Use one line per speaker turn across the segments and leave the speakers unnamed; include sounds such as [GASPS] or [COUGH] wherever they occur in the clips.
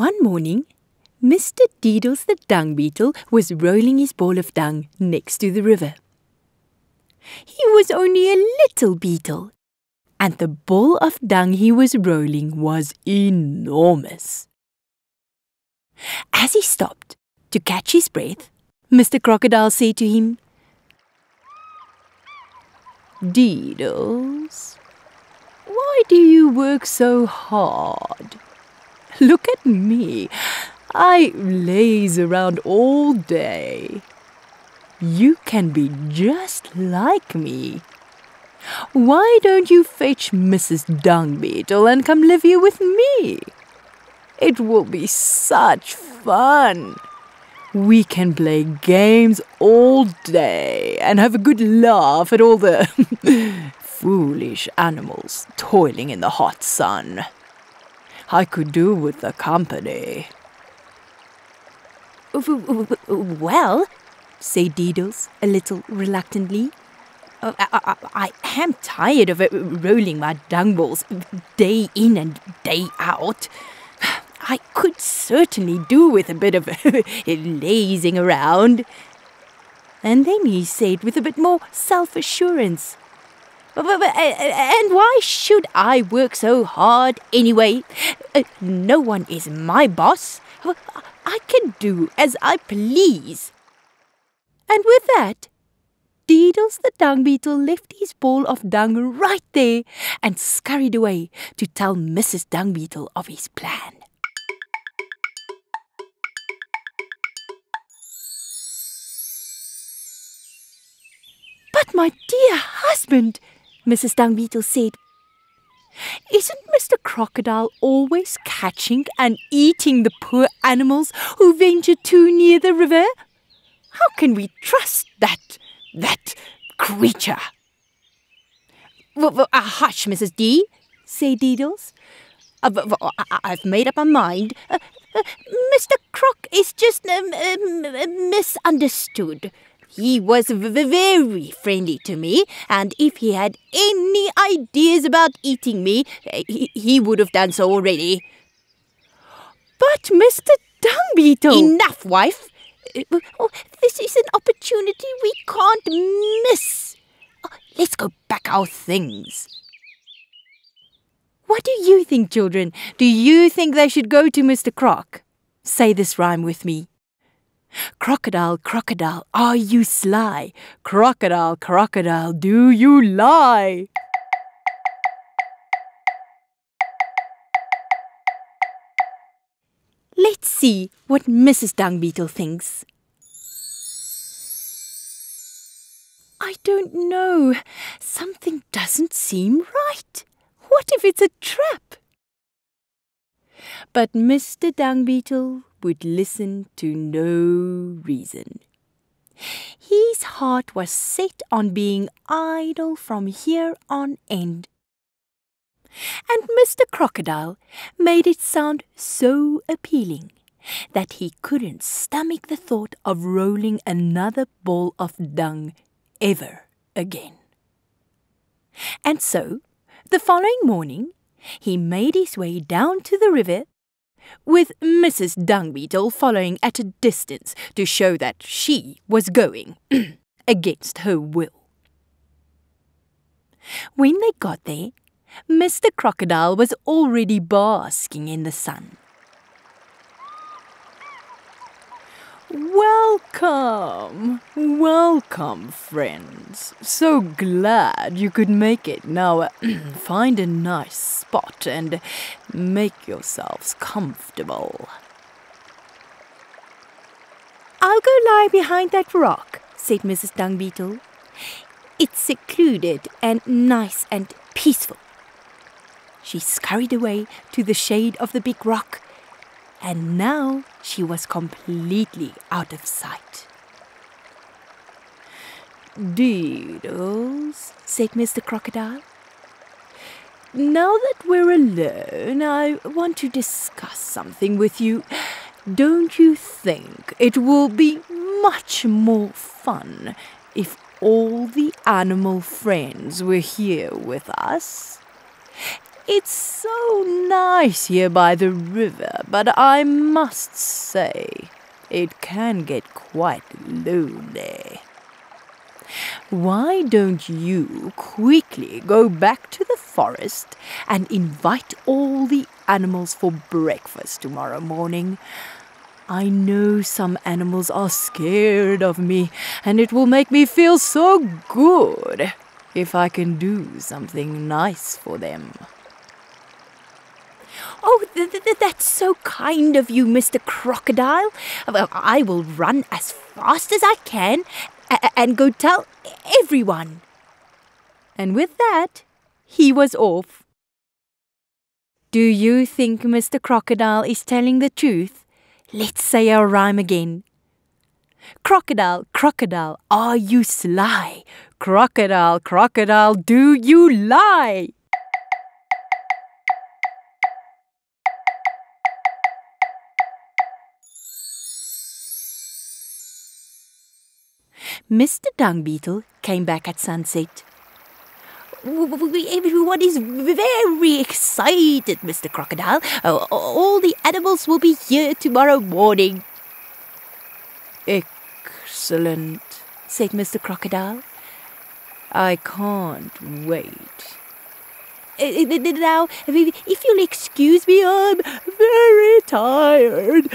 One morning, Mr. Deedles the dung beetle was rolling his ball of dung next to the river. He was only a little beetle, and the ball of dung he was rolling was enormous. As he stopped to catch his breath, Mr. Crocodile said to him, Deedles, why do you work so hard? Look at me. I laze around all day. You can be just like me. Why don't you fetch Mrs. Dung Beetle and come live here with me? It will be such fun. We can play games all day and have a good laugh at all the [LAUGHS] foolish animals toiling in the hot sun. I could do with the company.
Well, said Deedles a little reluctantly, uh, I, I, I, am tired of rolling my dung balls day in and day out. I could certainly do with a bit of [LAUGHS] lazing around. And then he said with a bit more self assurance, and why should I work so hard anyway? Uh, no one is my boss. I can do as I please. And with that, Deedles the dung beetle left his ball of dung right there and scurried away to tell Mrs. Dung Beetle of his plan. But my dear husband, Mrs. Dung said, isn't Mr. Crocodile always catching and eating the poor animals who venture too near the river? How can we trust that, that creature?
Uh, hush, Mrs. D, said Deedles. Uh, I've made up my mind. Uh, uh, Mr. Croc is just um, um, misunderstood. He was very friendly to me, and if he had any ideas about eating me, he, he would have done so already.
But, Mr. Dung Beetle...
Enough, wife! Oh, this is an opportunity we can't miss. Oh, let's go back our things. What do you think, children? Do you think they should go to Mr. Croc? Say this rhyme with me. Crocodile, crocodile, are you sly? Crocodile, crocodile, do you lie? Let's see what Mrs. Dung Beetle thinks. I don't know. Something doesn't seem right. What if it's a trap? But Mr. Dung Beetle would listen to no reason. His heart was set on being idle from here on end. And Mr. Crocodile made it sound so appealing that he couldn't stomach the thought of rolling another ball of dung ever again. And so, the following morning, he made his way down to the river with Mrs. Dung following at a distance to show that she was going [CLEARS THROAT] against her will. When they got there, Mr. Crocodile was already basking in the sun. Welcome, welcome, friends. So glad you could make it. Now, uh, [CLEARS THROAT] find a nice spot and make yourselves comfortable.
I'll go lie behind that rock, said Mrs. Dung Beetle. It's secluded and nice and peaceful. She scurried away to the shade of the big rock and now she was completely out of sight.
Deedles, said Mr. Crocodile, now that we're alone, I want to discuss something with you. Don't you think it will be much more fun if all the animal friends were here with us? It's so nice here by the river, but I must say it can get quite lonely. Why don't you quickly go back to the forest and invite all the animals for breakfast tomorrow morning? I know some animals are scared of me, and it will make me feel so good if I can do something nice for them.
Oh, th- th- that's so kind of you, Mr. Crocodile. Uh, well, I will run as fast as I can and go tell everyone.
And with that, he was off. Do you think Mr. Crocodile is telling the truth? Let's say our rhyme again. Crocodile, crocodile, are you sly? Crocodile, crocodile, do you lie? Mr. Dung Beetle came back at sunset.
Everyone is very excited, Mr. Crocodile. Oh, all the animals will be here tomorrow morning.
Excellent, said Mr. Crocodile. I can't wait.
Uh, uh, now, if you'll excuse me, I'm very tired.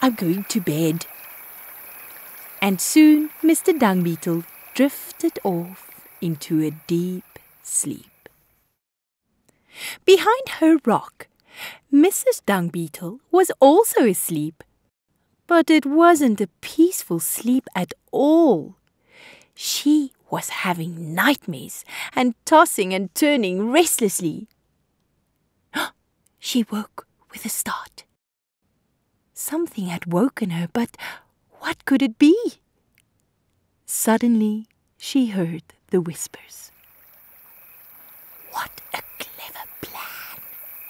I'm going to bed.
And soon Mr. Dung Beetle drifted off into a deep sleep. Behind her rock, Mrs. Dung Beetle was also asleep. But it wasn't a peaceful sleep at all. She was having nightmares and tossing and turning restlessly. [GASPS] she woke with a start. Something had woken her, but what could it be? Suddenly she heard the whispers.
What a clever plan,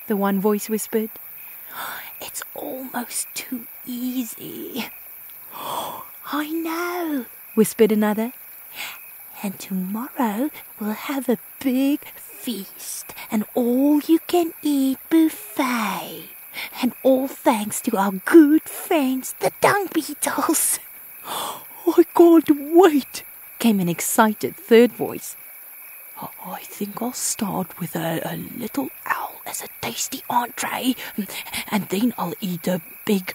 the one voice whispered. [GASPS]
It's almost too easy. [GASPS] I know, whispered another. And tomorrow we'll have a big feast, an all you can eat buffet. And all thanks to our good friends, the dung beetles. [GASPS]
I can't wait, came an excited third voice.
I think I'll start with a, a little owl as a tasty entree, and then I'll eat a big,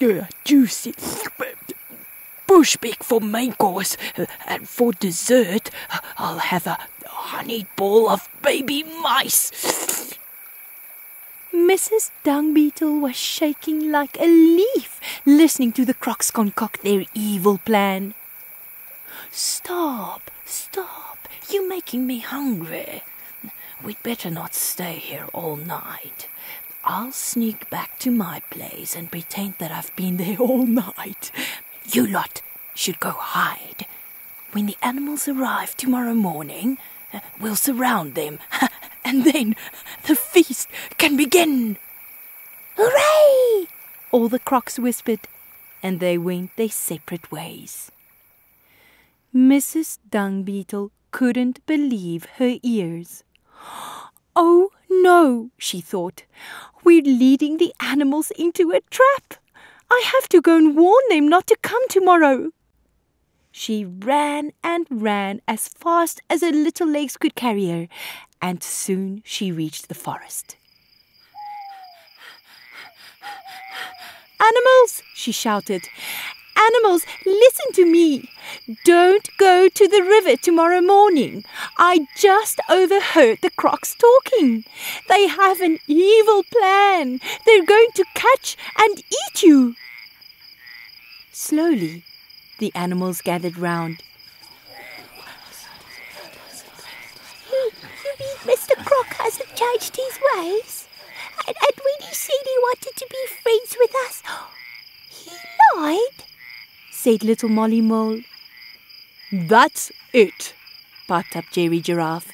uh, juicy bush pig for main course, and for dessert I'll have a honey ball of baby mice.
Mrs. Dung Beetle was shaking like a leaf, listening to the crocs concoct their evil plan.
Stop, stop, you're making me hungry. We'd better not stay here all night. I'll sneak back to my place and pretend that I've been there all night. You lot should go hide. When the animals arrive tomorrow morning, we'll surround them, [LAUGHS] and then the feast can begin.
Hooray! All the crocs whispered, and they went their separate ways. Mrs. Dung Beetle couldn't believe her ears. [GASPS] Oh no, she thought. We're leading the animals into a trap. I have to go and warn them not to come tomorrow. She ran and ran as fast as her little legs could carry her, and soon she reached the forest. Animals, she shouted. Animals, listen to me. Don't go to the river tomorrow morning. I just overheard the crocs talking. They have an evil plan. They're going to catch and eat you. Slowly, the animals gathered round.
You mean Mr. Croc hasn't changed his ways? And, and when he said he wanted to be friends with us, he lied?
said little Molly Mole.
That's it, piped up Jerry Giraffe.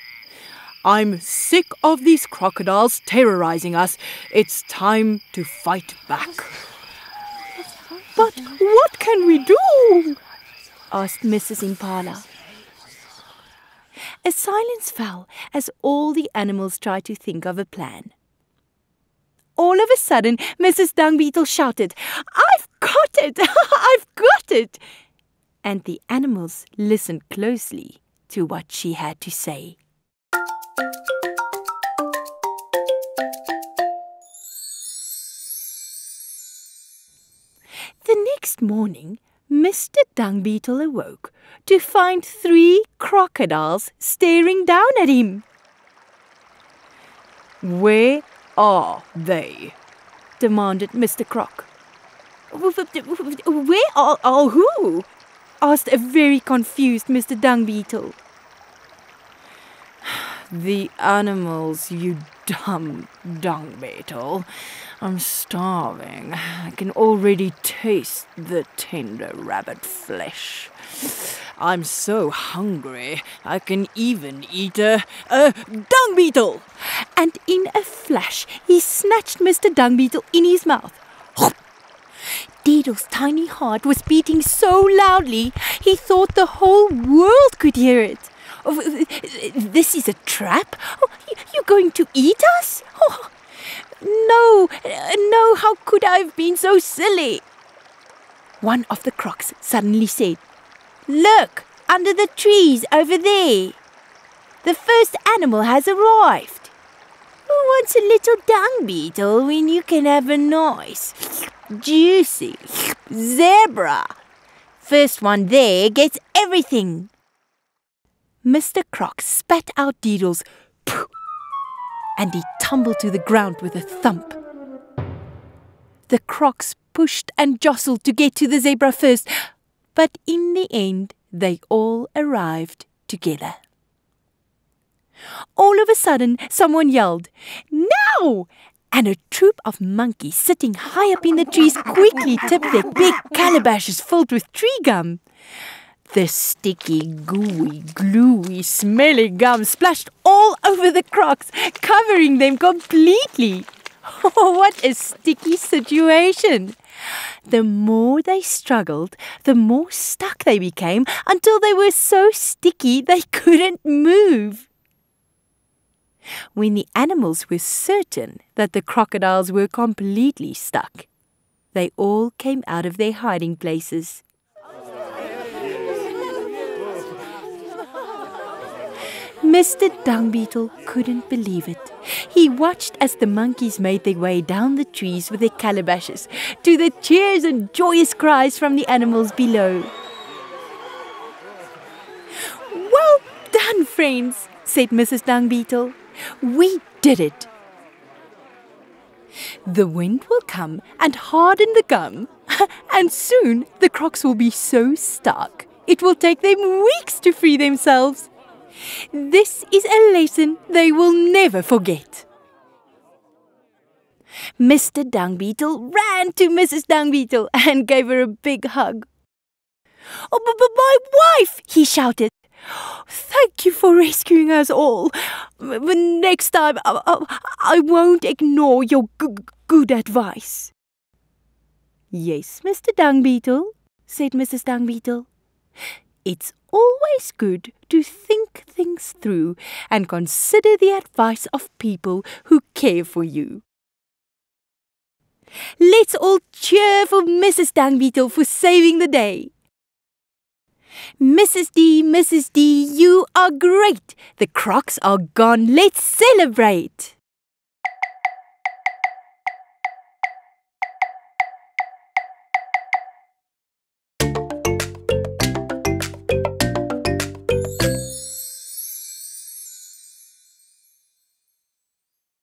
I'm sick of these crocodiles terrorizing us. It's time to fight back.
But what can we do? asked Mrs. Impala. A silence fell as all the animals tried to think of a plan. All of a sudden, Mrs. Dung Beetle shouted, I've got it! [LAUGHS] I've got it! And the animals listened closely to what she had to say. The next morning, Mr. Dung Beetle awoke to find three crocodiles staring down at him.
Where are they? demanded Mr. Croc.
Where are, are who? asked a very confused Mr. Dung Beetle. [SIGHS]
The animals, you dumb dung beetle. I'm starving. I can already taste the tender rabbit flesh. I'm so hungry, I can even eat a, a dung beetle.
And in a flash, he snatched Mr. Dung Beetle in his mouth. Deedle's tiny heart was beating so loudly, he thought the whole world could hear it. Oh, this is a trap? Oh, you're going to eat us? Oh, no, no, how could I have been so silly? One of the crocs suddenly said, Look, under the trees over there. The first animal has arrived. Who wants a little dung beetle when you can have a nice, juicy zebra? First one there gets everything. Mr. Croc spat out Deedles, and he tumbled to the ground with a thump. The crocs pushed and jostled to get to the zebra first, but in the end they all arrived together. All of a sudden, someone yelled, Now! And a troop of monkeys sitting high up in the trees quickly tipped their big calabashes filled with tree gum. The sticky, gooey, gluey, smelly gum splashed all over the crocs, covering them completely. [LAUGHS] What a sticky situation! The more they struggled, the more stuck they became until they were so sticky they [LAUGHS] couldn't move. When the animals were certain that the crocodiles were completely stuck, they all came out of their hiding places. Mr. Dung Beetle couldn't believe it. He watched as the monkeys made their way down the trees with their calabashes to the cheers and joyous cries from the animals below. Well done, friends, said Mrs. Dung Beetle. We did it. The wind will come and harden the gum, [LAUGHS] and soon the crocs will be so stuck it will take them weeks to free themselves. This is a lesson they will never forget. Mr. Dung Beetle ran to Mrs. Dung Beetle and gave her a big hug. Oh, but, but my wife! he shouted. Thank you for rescuing us all. Next time, I, I, I won't ignore your good advice. Yes, Mr. Dung Beetle, said Mrs. Dung Beetle. It's always good to think things through and consider the advice of people who care for you. Let's all cheer for Mrs. Dung for saving the day. Mrs. D, Mrs. D, you are great. The crocs are gone. Let's celebrate.